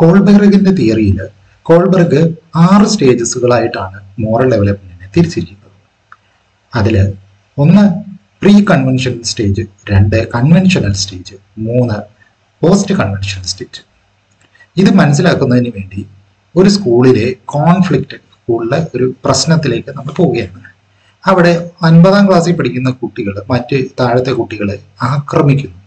കോൾബെർഗിന്റെ തിയറിയിൽ കോൾബെർഗ് ആറ് സ്റ്റേജസുകളായിട്ടാണ് മോറൽ ഡെവലപ്മെന്റിനെ തിരിച്ചിരിക്കുന്നത്. അതിൽ ഒന്ന് പ്രീ കൺവെൻഷണൽ സ്റ്റേജ് രണ്ട് കൺവെൻഷണൽ സ്റ്റേജ് മൂന്ന് പോസ്റ്റ് കൺവെൻഷണൽ സ്റ്റേജ്. ഇത് മനസ്സിലാക്കുന്നതിന് വേണ്ടി ഒരു സ്കൂളിലെ കോൺഫ്ലിക്റ്റ് സ്കൂളിലെ ഒരു പ്രശ്നത്തിലേക്ക് നമ്മൾ പോവുകയാണ്. അവിടെ ഒൻപതാം ക്ലാസ്സിൽ പഠിക്കുന്ന കുട്ടികൾ മറ്റ് താഴത്തെ കുട്ടികളെ ആക്രമിക്കുന്നു.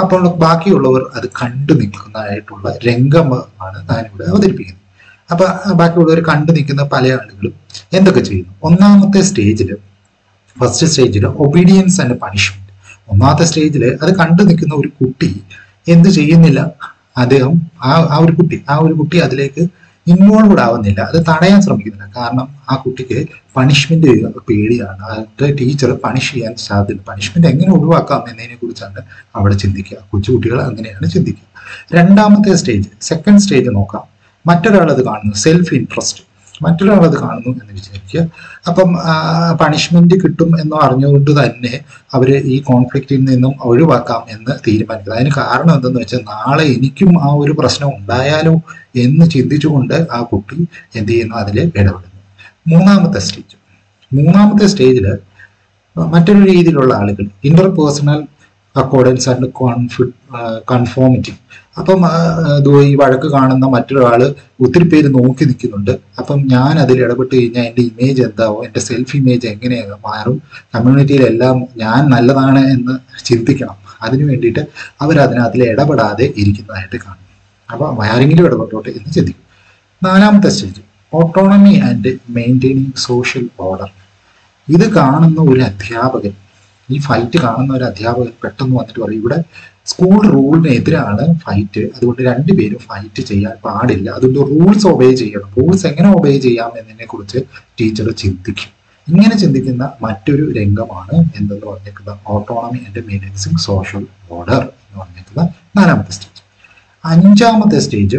അപ്പോൾ ബാക്കിയുള്ളവർ അത് കണ്ടു നിൽക്കുന്നതായിട്ടുള്ള രംഗമാണ് ഞാനിവിടെ അവതരിപ്പിക്കുന്നത്. അപ്പൊ ബാക്കിയുള്ളവർ കണ്ടു നിൽക്കുന്ന പല ആളുകളും എന്തൊക്കെ ചെയ്യുന്നു? ഒന്നാമത്തെ സ്റ്റേജിൽ ഫസ്റ്റ് സ്റ്റേജിൽ ഒബീഡിയൻസ് ആൻഡ് പണിഷ്മെന്റ് ഒന്നാമത്തെ സ്റ്റേജിൽ അത് കണ്ടു നിൽക്കുന്ന ഒരു കുട്ടി എന്ത് ചെയ്യുന്നില്ല? അദ്ദേഹം ആ ആ ഒരു കുട്ടി ആ ഒരു കുട്ടി അതിലേക്ക് ഇൻവോൾവ്ഡ് ആവുന്നില്ല. അത് തടയാൻ ശ്രമിക്കുന്നില്ല. കാരണം ആ കുട്ടിക്ക് പണിഷ്മെന്റ് പേടിയാണ്. അവരുടെ ടീച്ചർ പണിഷ് ചെയ്യാൻ സാധ്യത പണിഷ്മെന്റ് എങ്ങനെ ഒഴിവാക്കാം എന്നതിനെ കുറിച്ചാണ് അവിടെ ചിന്തിക്കുക. കൊച്ചുകുട്ടികൾ അങ്ങനെയാണ് ചിന്തിക്കുക. രണ്ടാമത്തെ സ്റ്റേജ് സെക്കൻഡ് സ്റ്റേജ് നോക്കാം. മറ്റൊരാൾ അത് കാണുന്നു. സെൽഫ് ഇൻട്രസ്റ്റ് മറ്റൊരാൾ അത് കാണുന്നു എന്ന് വിചാരിക്കുക. അപ്പം പണിഷ്മെന്റ് കിട്ടും എന്ന് അറിഞ്ഞുകൊണ്ട് തന്നെ അവർ ഈ കോൺഫ്ലിക്റ്റിൽ നിന്നും ഒഴിവാക്കാം എന്ന് തീരുമാനിക്കുക അതിന് കാരണം എന്തെന്ന് വെച്ചാൽ നാളെ എനിക്കും ആ ഒരു പ്രശ്നം ഉണ്ടായാലോ എന്ന് ചിന്തിച്ചുകൊണ്ട് ആ കുട്ടി എന്ത് ചെയ്യുന്നു? അതിൽ ഇടപെടുന്നു. മൂന്നാമത്തെ സ്റ്റേജ് മൂന്നാമത്തെ സ്റ്റേജിൽ മറ്റൊരു രീതിയിലുള്ള ആളുകൾ inter personal accordance and con conformity അപ്പം ഈ വഴക്ക് കാണുന്ന മറ്റൊരാൾ ഒത്തിരി പേര് നോക്കി നിൽക്കുന്നുണ്ട്. അപ്പം ഞാൻ അതിൽ ഇടപെട്ട് കഴിഞ്ഞാൽ എന്റെ ഇമേജ് എന്താവും? എന്റെ സെൽഫ് ഇമേജ് എങ്ങനെയാണ് മാറും? കമ്മ്യൂണിറ്റിയിലെല്ലാം ഞാൻ നല്ലതാണ് എന്ന് ചിന്തിക്കണം. അതിനു വേണ്ടിയിട്ട് അവർ അതിനകത്തിൽ ഇടപെടാതെ ഇരിക്കുന്നതായിട്ട് കാണും. അപ്പം ആരെങ്കിലും ഇടപെട്ടോട്ടെ എന്ന് ചിന്തിക്കും. നാലാമത്തെ stage autonomy and maintaining social order ഇത് കാണുന്ന ഒരു അധ്യാപകൻ ഈ ഫൈറ്റ് കാണുന്ന ഒരു അധ്യാപകൻ പെട്ടെന്ന് വന്നിട്ട് പറയും ഇവിടെ സ്കൂൾ റൂളിനെതിരാണ് ഫൈറ്റ് അതുകൊണ്ട് രണ്ടുപേരും ഫൈറ്റ് ചെയ്യാൻ പാടില്ല. അതുകൊണ്ട് റൂൾസ് ഒബേ ചെയ്യണം. റൂൾസ് എങ്ങനെ ഒബേ ചെയ്യാം എന്നതിനെ കുറിച്ച് ടീച്ചർ ചിന്തിക്കും. ഇങ്ങനെ ചിന്തിക്കുന്ന മറ്റൊരു രംഗമാണ് എന്തെന്ന് പറഞ്ഞേക്കുന്ന autonomy and maintenancing social order എന്ന് പറഞ്ഞിരിക്കുന്ന നാലാമത്തെ സ്റ്റേജ് അഞ്ചാമത്തെ സ്റ്റേജ്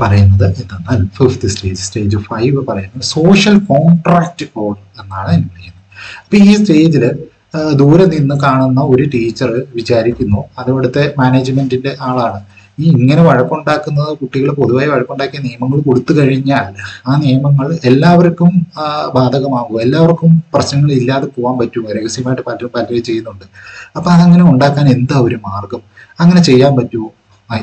പറയുന്നത് എന്തെന്നാൽ ഫിഫ്ത്ത് സ്റ്റേജ് സ്റ്റേജ് ഫൈവ് പറയുന്നത് സോഷ്യൽ കോൺട്രാക്ട് ഓർഡർ എന്നാണ് അതിന് വിളിക്കുന്നത്. അപ്പൊ ഈ സ്റ്റേജിൽ ദൂരെ നിന്ന് കാണുന്ന ഒരു ടീച്ചർ വിചാരിക്കുന്നു. അത് ഇവിടുത്തെ മാനേജ്മെന്റിന്റെ ആളാണ്. ഈ ഇങ്ങനെ വഴക്കുണ്ടാക്കുന്നത് കുട്ടികൾ പൊതുവായി വഴക്കുണ്ടാക്കിയ നിയമങ്ങൾ കൊടുത്തു കഴിഞ്ഞാൽ ആ നിയമങ്ങൾ എല്ലാവർക്കും ബാധകമാകും. എല്ലാവർക്കും പ്രശ്നങ്ങൾ ഇല്ലാതെ പോകാൻ പറ്റുമോ രഹസ്യമായിട്ട് പലരും പലരും ചെയ്യുന്നുണ്ട്. അപ്പൊ അതങ്ങനെ ഉണ്ടാക്കാൻ എന്താ ഒരു മാർഗം? അങ്ങനെ ചെയ്യാൻ പറ്റുമോ?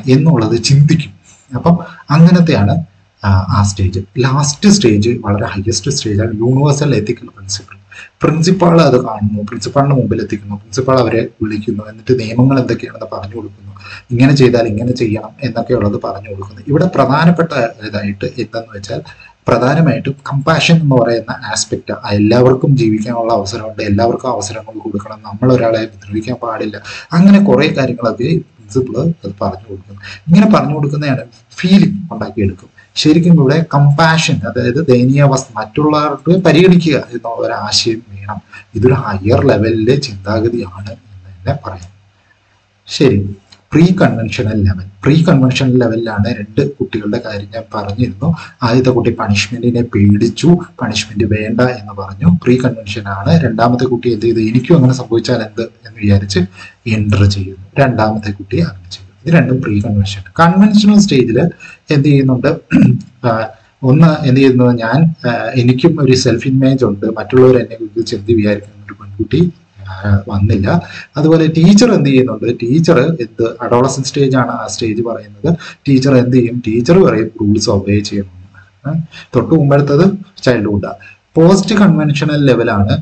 എന്നുള്ളത് ചിന്തിക്കും. അപ്പം അങ്ങനത്തെയാണ് ആ സ്റ്റേജ് ലാസ്റ്റ് സ്റ്റേജ് വളരെ ഹയസ്റ്റ് സ്റ്റേജാണ് യൂണിവേഴ്സൽ എത്തിക്കൽ പ്രിൻസിപ്പിൾ പ്രിൻസിപ്പാൾ അത് കാണുന്നു പ്രിൻസിപ്പാളിന്റെ മുമ്പിൽ എത്തിക്കുന്നു പ്രിൻസിപ്പാൾ അവരെ വിളിക്കുന്നു എന്നിട്ട് നിയമങ്ങൾ എന്തൊക്കെയാണെന്ന് പറഞ്ഞു കൊടുക്കുന്നു. ഇങ്ങനെ ചെയ്താൽ ഇങ്ങനെ ചെയ്യണം എന്നൊക്കെയുള്ളത് പറഞ്ഞു കൊടുക്കുന്നു. ഇവിടെ പ്രധാനപ്പെട്ട ഇതായിട്ട് എന്തെന്ന് വെച്ചാൽ പ്രധാനമായിട്ടും കമ്പാഷൻ എന്ന് പറയുന്ന ആസ്പെക്ട് എല്ലാവർക്കും ജീവിക്കാനുള്ള അവസരമുണ്ട് എല്ലാവർക്കും അവസരങ്ങൾ കൊടുക്കണം നമ്മൾ ഒരാളെ ഉപദ്രവിക്കാൻ പാടില്ല. അങ്ങനെ കുറെ കാര്യങ്ങളൊക്കെ പ്രിൻസിപ്പിൾ അത് പറഞ്ഞു കൊടുക്കുന്നു. ഇങ്ങനെ പറഞ്ഞു കൊടുക്കുന്നതാണ് ഫീലിംഗ് ഉണ്ടാക്കിയെടുക്കും. ശരിക്കും ഇവിടെ കമ്പാഷൻ അതായത് ദയനീയാവസ്ഥ മറ്റുള്ളവർക്ക് പരിഗണിക്കുക എന്നുള്ള ഒരു ആശയം വേണം. ഇതൊരു ഹയർ ലെവലിലെ ചിന്താഗതിയാണ് എന്ന് തന്നെ പറയാം. ശരി. Pre conventional level pre conventional ലെവലിലാണ് രണ്ട് കുട്ടികളുടെ കാര്യം ഞാൻ പറഞ്ഞിരുന്നു. ആദ്യത്തെ കുട്ടി പണിഷ്മെന്റിനെ പേടിച്ചു. പണിഷ്മെന്റ് വേണ്ട എന്ന് പറഞ്ഞു. പ്രീ കൺവെൻഷൻ ആണ്. രണ്ടാമത്തെ കുട്ടി എന്ത് ചെയ്തു? എനിക്കും അങ്ങനെ സംഭവിച്ചാൽ എന്ത്? എന്ന് വിചാരിച്ച് എന്റർ ചെയ്യുന്നു. രണ്ടാമത്തെ കുട്ടി അങ്ങനെ ചെയ്തു. ഇത് രണ്ടും പ്രീ കൺവെൻഷൻ കൺവെൻഷണൽ സ്റ്റേജിൽ എന്ത് ചെയ്യുന്നുണ്ട്? ഒന്ന് എന്ത് ചെയ്യുന്നത് ഞാൻ എനിക്കും ഒരു സെൽഫ് ഇമേജ് ഉണ്ട്. മറ്റുള്ളവർ എന്നെ കുറിച്ച് എന്ത് വിചാരിക്കുന്ന. ഒരു പെൺകുട്ടി വന്നില്ല. അതുപോലെ ടീച്ചർ എന്ത് ചെയ്യുന്നുണ്ട്? ടീച്ചർ എന്ത് അഡോളസൻ സ്റ്റേജ് ആണ് ആ സ്റ്റേജ് പറയുന്നത്. ടീച്ചർ എന്ത് ചെയ്യും? ടീച്ചർ പറയും റൂൾസ് ഒബേ ചെയ്യണം ആ, തൊട്ട് മുമ്പടുത്തത് ചൈൽഡ്ഹുഡാണ് പോസ്റ്റ് കൺവെൻഷണൽ ലെവലാണ്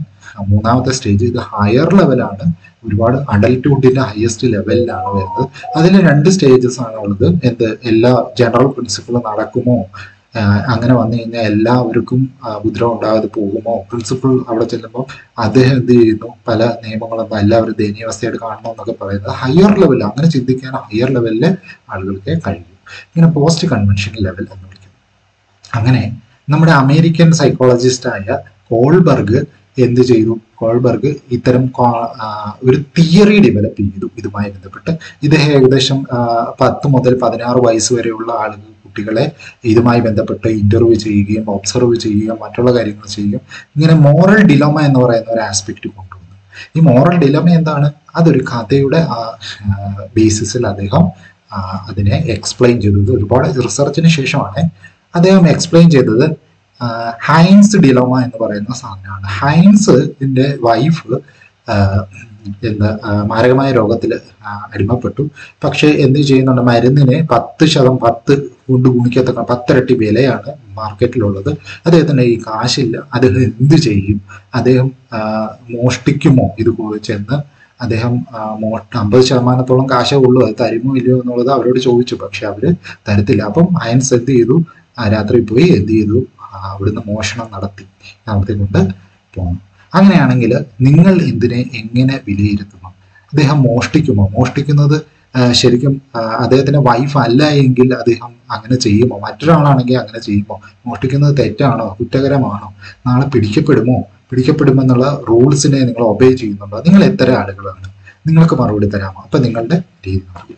മൂന്നാമത്തെ സ്റ്റേജ് ഇത് ഹയർ ലെവലാണ് ഒരുപാട് അഡൽട്ട്ഹുഡിന്റെ ഹയസ്റ്റ് ലെവലിലാണ് വരുന്നത്. അതിൽ രണ്ട് സ്റ്റേജസ് ആണ് ഉള്ളത്. എന്ത്? എല്ലാ ജനറൽ പ്രിൻസിപ്പിൾ നടക്കുമോ? അങ്ങനെ വന്നു കഴിഞ്ഞാൽ എല്ലാവർക്കും ഉപദ്രവം ഉണ്ടാകാതെ പോകുമോ? പ്രിൻസിപ്പിൾ അവിടെ ചെല്ലുമ്പോൾ അദ്ദേഹം എന്ത് ചെയ്യുന്നു? പല നിയമങ്ങളൊന്നും എല്ലാവരും ദയനീയാവസ്ഥയായിട്ട് കാണണം എന്നൊക്കെ പറയുന്നത് ഹയർ ലെവൽ അങ്ങനെ ചിന്തിക്കാൻ ഹയർ ലെവലിലെ ആളുകൾക്ക് കഴിയും. ഇങ്ങനെ പോസ്റ്റ് കൺവെൻഷൻ ലെവൽ എന്ന് വിളിക്കുന്നു. അങ്ങനെ നമ്മുടെ അമേരിക്കൻ സൈക്കോളജിസ്റ്റായ കോൾബർഗ് എന്ത് ചെയ്തു? കോൾബർഗ് ഇത്തരം ഒരു തിയറി ഡെവലപ്പ് ചെയ്തു. ഇതുമായി ബന്ധപ്പെട്ട് ഇത് ഏകദേശം പത്ത് മുതൽ പതിനാറ് വയസ്സ് വരെയുള്ള ആളുകൾ കുട്ടികളെ ഇതുമായി ബന്ധപ്പെട്ട് ഇന്റർവ്യൂ ചെയ്യുകയും ഒബ്സർവ് ചെയ്യുകയും മറ്റുള്ള കാര്യങ്ങൾ ചെയ്യുകയും ഇങ്ങനെ മോറൽ ഡിലോമ എന്ന് പറയുന്ന ഒരു ആസ്പെക്ട് കൊണ്ടുവന്നു. ഈ മോറൽ ഡിലോമ എന്താണ്? അതൊരു കഥയുടെ ബേസിസിൽ അദ്ദേഹം അതിനെ എക്സ്പ്ലെയിൻ ചെയ്തത് ഒരുപാട് റിസർച്ചിന് ശേഷമാണ് അദ്ദേഹം എക്സ്പ്ലെയിൻ ചെയ്തത് ഹൈൻസ് ഡിലോമ എന്ന് പറയുന്ന സാധനമാണ്. ഹൈൻസ് ഇതിന്റെ വൈഫ് എന്താ മാരകമായ രോഗത്തിൽ അടിമപ്പെട്ടു. പക്ഷെ എന്ത് ചെയ്യുന്നുണ്ട്? മരുന്നിന് പത്ത് ശതം പത്ത് കൊണ്ട് ഗുണിക്കത്തക്ക പത്തിരട്ടി വിലയാണ് മാർക്കറ്റിലുള്ളത്. അദ്ദേഹത്തിന് ഈ കാശില്ല. അദ്ദേഹം എന്ത് ചെയ്യും? അദ്ദേഹം മോഷ്ടിക്കുമോ? ഇത് ചെന്ന് അദ്ദേഹം ആ, മോ അമ്പത് ശതമാനത്തോളം കാശേ ഉള്ളൂ. അത് തരുമോ ഇല്ലയോ എന്നുള്ളത് അവരോട് ചോദിച്ചു. പക്ഷെ അവർ തരത്തില്ല. അപ്പം അയൻസ് എന്ത് ചെയ്തു? ആ രാത്രി പോയി എന്ത് ചെയ്തു? അവിടുന്ന് മോഷണം നടത്തി. നടത്തിക്കൊണ്ട് പോകണം അങ്ങനെയാണെങ്കിൽ നിങ്ങൾ ഇതിനെ എങ്ങനെ വിലയിരുത്തുന്നു? അദ്ദേഹം മോഷ്ടിക്കുമോ? മോഷ്ടിക്കുന്നത് ശരിക്കും അദ്ദേഹത്തിന്റെ വൈഫ് അല്ല എങ്കിൽ അദ്ദേഹം അങ്ങനെ ചെയ്യുമോ? മറ്റൊരാളാണെങ്കിൽ അങ്ങനെ ചെയ്യുമോ? മോഷ്ടിക്കുന്നത് തെറ്റാണോ? കുറ്റകരമാണോ? നാളെ പിടിക്കപ്പെടുമോ? പിടിക്കപ്പെടുമെന്നുള്ള റൂൾസിനെ നിങ്ങൾ ഒബേ ചെയ്യുന്നുണ്ടോ? നിങ്ങൾ എത്ര ആളുകളാണ്? നിങ്ങൾക്ക് മറുപടി തരാമോ? അപ്പൊ നിങ്ങളുടെ രീതി നോക്കുക